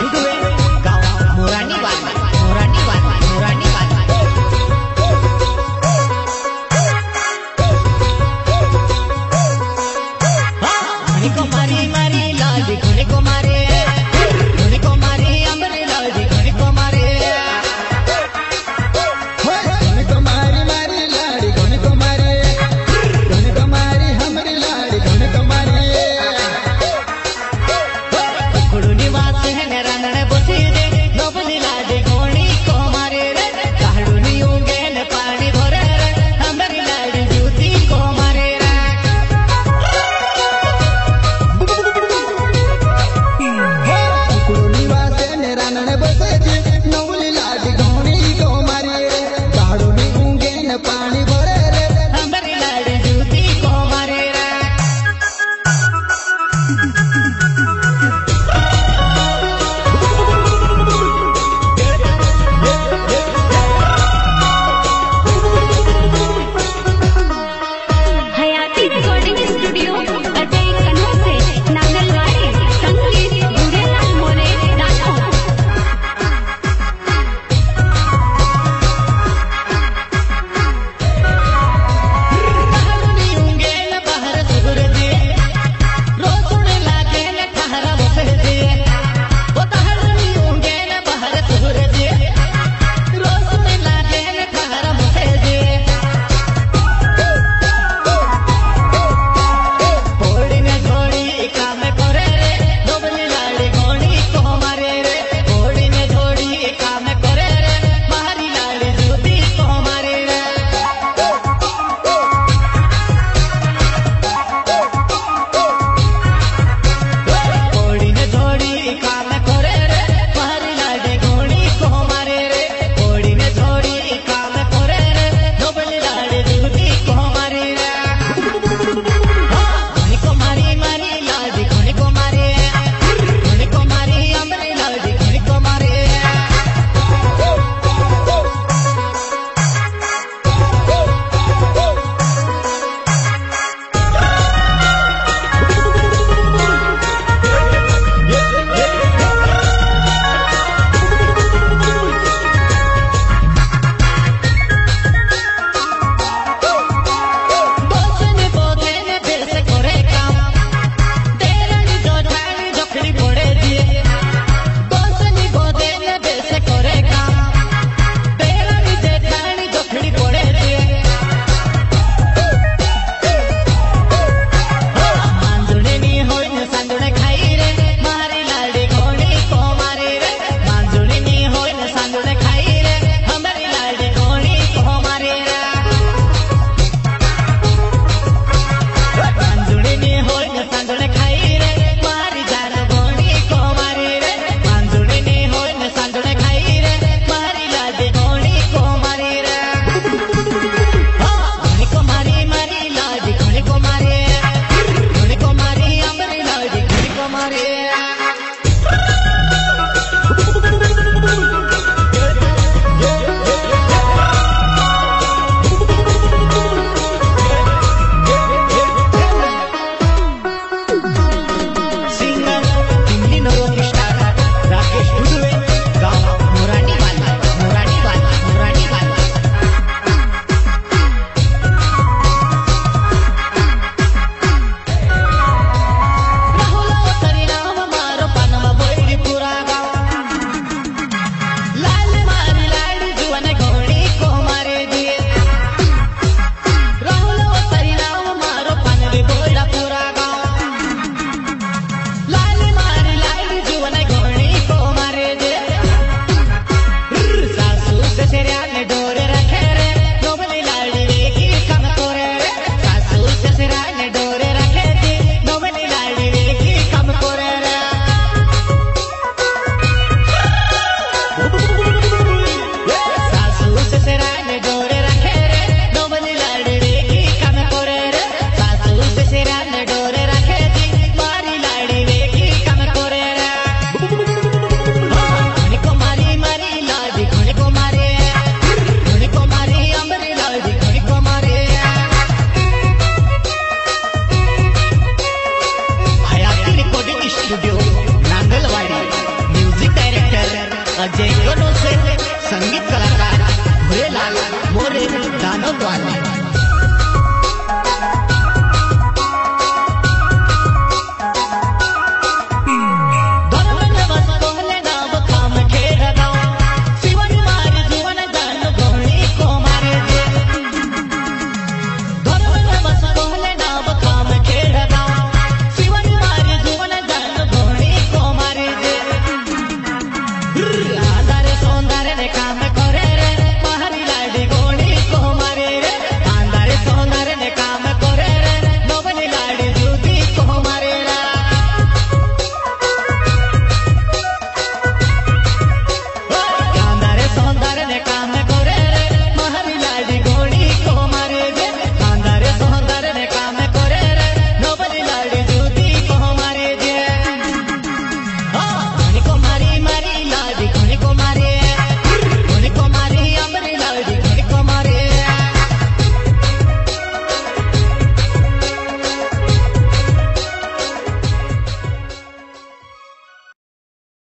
Google